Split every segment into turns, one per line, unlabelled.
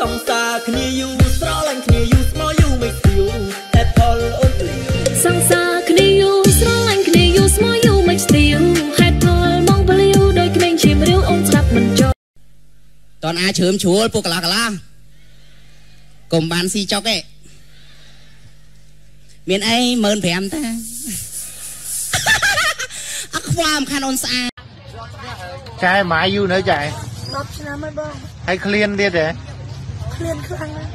សង្សារគ្នាយូរស្រឡាញ់គ្នាយូរស្មោះយូរមិនស្ទៀវហេតុផលអូនភ្លាវ
សង្សារគ្នាយូរស្រឡាញ់គ្នាយូរស្មោះយូរមិនស្ទៀវហេតុផលមកបលីវដោយក្មេងឈាមរាវអូនស្ដាប់មិនចប់
តនអាជ្រើមជ្រួលពួកកន្លះកន្លះកុំបានស៊ីចុកទេមានអី15000តាអត់ខ្វល់មិនខានអូនស្អាត
ចែម៉ាយយូរនៅចែ
10ឆ្នាំហើយបង
ហើយឃ្លានទៀតទេ
ឃ្លានខ្លាំងណាស់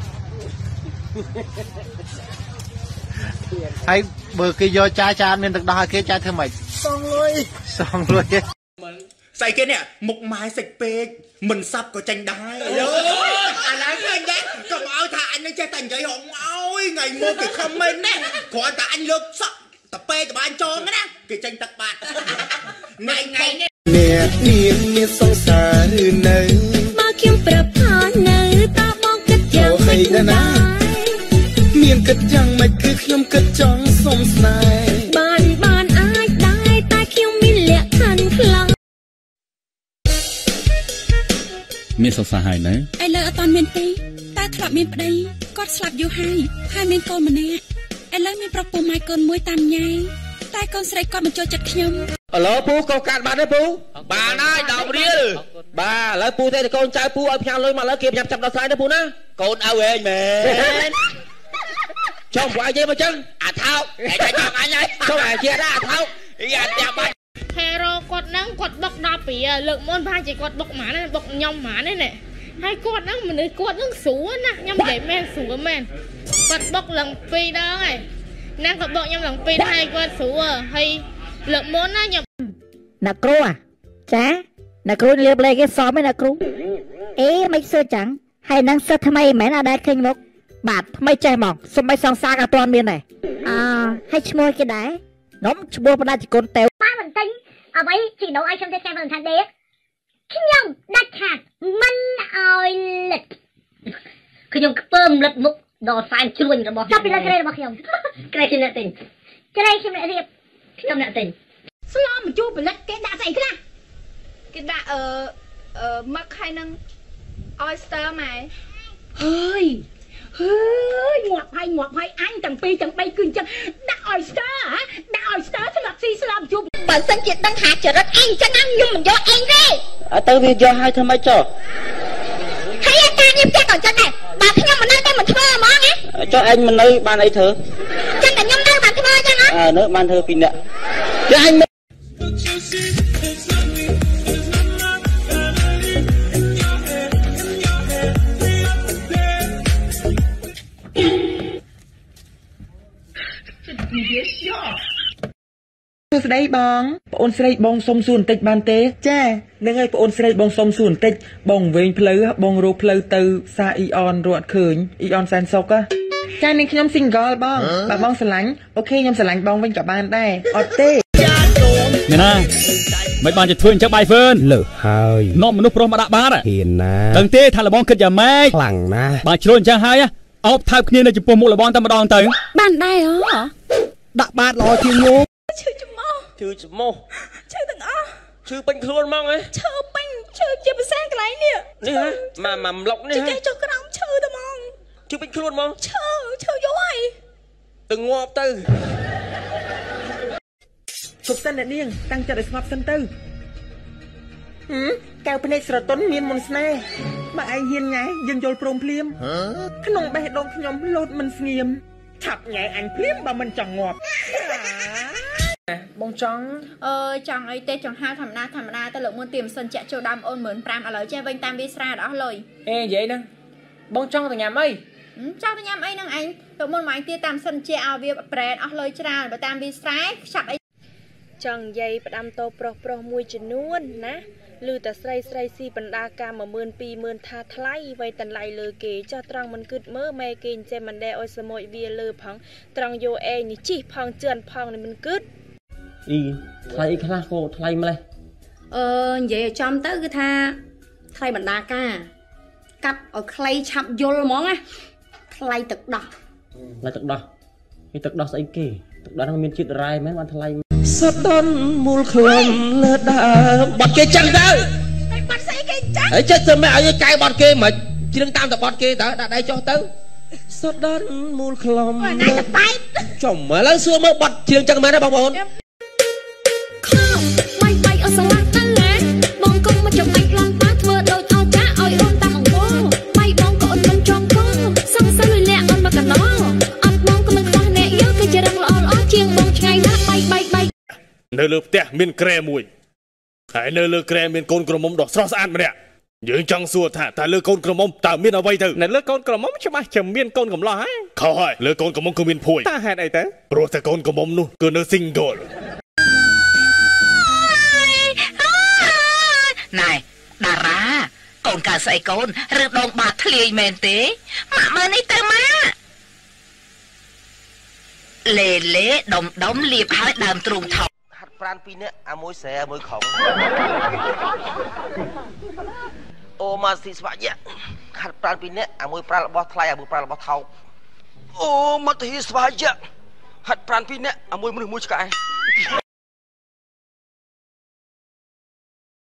ហើយបើគេយកចាចាមានទឹកដោះឲ្យគេចាធ្វើម៉េច
សងលុយ
សងលុយ
ស្អីគេនេះមុខម៉ែសិចពេកមិនសាប់ក៏ចាញ់ដែរអើយអាឡែឃើញដែរកុំឲ្យថាអញនឹងចេះតែនិយាយហងអើយថ្ងៃមុនគេខមមិនណាគ្រាន់តែអញលើកសក់តពេតបានចងណាគេចាញ់ទឹកបាត់ថ្ងៃថ្ងៃនេះអ្នកនាងមានសង្សារឬនៅ
យ៉ាងម៉េចទៅដែរ
មានគិតយ៉ាងម៉េចគឺខ្ញុំគិតចង់សុំស្នេហ៍
បានបានអាចដែរតែខ្ញុំមានលក្ខខណ្ឌខ្លាំង
មានសរសើរហើយនៅ
ឥឡូវអត់តាន់មានទេតែធ្លាប់មានប្តីគាត់ស្លាប់យូរហើយហើយមានកូនម្នាក់ឥឡូវមានប្រុសពូម៉ែកូនមួយតាមញ៉ៃ តែកូនស្រីគាត់មិនចូលចិត្តខ្ញុំ
ឥឡូវពូកោកាត់បានទេពូបានហើយ10រៀលបាទឥឡូវពូទេតែកូនចៅពូឲ្យផ្ញើលុយមកឥឡូវគេផ្ញើចាប់ដោះស្រាយទេពូណាកូនឲ្យឯងមែនចំពួកឯងនិយាយមកចឹងអាថោកឯងចាំអញហើយចំឯងជាដែរអាថោកអីអាចាំបាច់
ហេរ៉ូគាត់ហ្នឹងគាត់បុក12លើកមុនប្រហែលជាគាត់បុកហ្មងណាបុកខ្ញុំហ្មងណាហើយគាត់ហ្នឹងមនុស្សគាត់ហ្នឹងស្រួលណាខ្ញុំនិយាយមែនស្រួលមែនគាត់បុកឡើង2ដងហើយ ណាក៏បកខ្ញុំឡើងពីរដែរគាត់ស្រួលហើយលើកមុនណាខ្ញុំ
អ្នកគ្រូអាចាអ្នកគ្រូលៀបលេខគេសមឯអ្នកគ្រូអេមិនសើចឹងហើយនឹងសិស្សថ្មីមិនអត់ដែរឃើញមុខបាទថ្មីចេះមកសុំបីសងសាកអត់ទាន់មានដែរអឺហើយឈ្មោះគេដែរខ្ញុំឈ្មោះបណ្ដាជគុណតេវ
ប៉ាមិនទិញអ្វីជីដូឲ្យខ្ញុំទៅចាំមិនថាដេកខ្ញុំដាច់ខាតមិនឲ្យលិចខ្ញុំខ្ពើមលិចមុខដល់សែនជ្រួញរបស់ចាប់ពីលើក្រេរបស់ខ្ញុំ ក្រែខ្ញុំអ្នកទិញក្រែខ្ញុំអ្នករៀបខ្ញុំអ្នកទិញស្លមជួផលិតគេដាក់ស្អីខ្លះ
គេដាក់អឺអឺមឹកហើយនឹង oyster ម៉ែ
ហើយហើយងាប់ហើយងាប់ហើយអញទាំងពីរទាំងបីគឺអញ្ចឹងដាក់ oyster ហ៎ដាក់ oyster ស្លាប់ស៊ីស្លាប់ជួបបើសិនជាដឹងថាចរិតឯងអញ្ចឹងខ្ញុំមិនយកឯងទេ
អត់ទៅវាយកឲ្យធ្វើម៉េចចុះ
ហើយអាតាខ្ញុំចេះក៏ចឹងដែរបើខ្ញុំមិននៅតែមិនធ្វើហ្មងណា
ចុះឯងមិននៅបានអីធ្វើ អើនៅបានធ្វើពីរនាក់ចុះឯងមិន
សួស្តីបងប្អូនស្រីបងសុំសួរបន្តិចបានទេ ចាហ្នឹងហើយប្អូនស្រីបងសុំសួរបន្តិចបងវែងផ្លូវបងរកផ្លូវទៅសាអ៊ីអនរត់ឃើញអ៊ីអនសែនសុក ចានាងខ្ញុំ single បងបើបងស្រឡាញ់អូខេខ្ញុំស្រឡាញ់បងវិញក៏បានដែរអត់ទេ
អ្នកណាមិនបានจะធ្វើអញ្ចឹងបាយហ្វឺន
លើសហើយ
នាំមនុស្សប្រុសមកដាក់បាត
ហ៊ានណា
ដឹងទេថាលបងគិតយ៉ាងម៉េច
ខ្លាំងណាស់
បើជ្រុលអញ្ចឹងហើយអោបថើបគ្នានៅចំពោះមុខលបងតែម្ដងទៅ
បានដែរហ៎
ដាក់បាតល្អជាងញោម
ឈឺច្មោះ
ឈឺច្មោះ
ឈឺទាំងអស់
ឈឺពេញខ្លួនហ្មងហ៎
ឈឺពេញឈឺជាភាសាកន្លែងនេះ
នេះហ៎មកមកម្លុកនេះ
ចេះ
ហ៎
ចុះក្រោមឈឺតែហ្ម ង
ឈឺពេញខ្លួនហ្មង
ឈឺឈឺយូរហើយ
ទៅងាប់ទៅ
ជប់សិនអ្នកនាងតាំងចិត្តឲ្យស្ងប់សិនទៅហឹមកែវភ្នែកស្រទន់មានមុនស្នេហ៍បើឯងហ៊ានញ៉ែយើងយល់ព្រមភ្លាមក្នុងបេះដូងខ្ញុំលោតមិនស្ងៀមឆាប់ញ៉ែអញភ្លាមបើមិនចង់ងាប់បងចង់
អើយចង់អីទេចង់ហៅធម្មតាធម្មតាទៅលើកមុនទៀមសិនចាក់ចូលដើមអូន15000ឥឡូវចេះវិញតាមវាស្រាអត់អស់លុយ
អេនិយាយហ្នឹងបងចង់ទៅញ៉ាំអី
ហឹម ចង់ទៅញ៉ាំអីហ្នឹងឯងទៅមុនមកឯងទៀតតាមសិនជាឲ្យវាប្រែតអស់លុយច្រើនបើតាមវាស្រែខ្ចាត់អី
ចង់និយាយផ្ដាំតោប្រុសប្រុសមួយចំនួនណាឮតែស្រីស្រីស៊ីបណ្ដាការ10000 20000ថាថ្លៃវៃតន្លៃលើគេចោះត្រង់មិនគិតមើលម៉ែគេអញ្ចឹងមិនដែរអុយសមួយវាលើផងត្រង់យកឯងនេះជីផងជឿនផងនេះមិនគិត
អ៊ីថ្លៃអីខ្លះក៏ថ្លៃម្លេះ
អឺនិយាយឲ្យចំទៅគឺថាថ្លៃបណ្ដាការកាត់ឲ្យខ្លីឆាប់យល់ហ្មងណា ថ្លៃទឹកដោះ
ថ្លៃទឹកដោះគេទឹកដោះស្អីគេទឹកដោះហ្នឹងមានជាតិរ៉ែមែនបានថ្លៃ
សដនមូលខ្លំលើដើម
បាត់គេចឹងទៅ
បាត់ស្អីគេចា
ហើយចិត្តទៅមិនឲ្យកែបាត់គេមិនចជ្រឹងតាមតបត់គេតើដាក់ដៃចុះទៅសតដល់មូលខ្លំលើបែបចំឥឡូវសួរមើលបត់ជ្រឹងចឹងមែនទេបងប្អូន
នៅលើផ្ទះមានក្រែមួយហើយនៅលើក្រែមានកូនក្រមុំដ៏ស្រស់ស្អាតម្នាក់យើងចង់សួរថាតើលើកូនក្រមុំតើមានអ្វីទៅនៅលើកូនក្រមុំច្បាស់ជាមានកូនកំឡោះហើយខុសហើយលើកូនក្រមុំគឺមានភួយតើហេតុអីទៅព្រោះតែកូនក្រមុំនោះគឺនៅ single
ណែតារាកូនកើតស្អីកូនឬដងបាត់ធ្លាយមែនទេម៉ាក់មើលនេះទៅម៉ាក់លេលេដុំដុំលៀបហើយដើមទ្រូងថោក
ហាត់ ប្រានពីរនាក់អាមួយស្រែអាមួយខំអូម៉ាស៊ីស្វាក់យៈហាត់ប្រានពីរនាក់អាមួយប្រាល់របស់ថ្លៃអាមួយប្រាល់របស់ថោកអូមត្តហីស្វាយៈហាត់ប្រានពីរនាក់អាមួយមនុស្សមួយឆ្កែ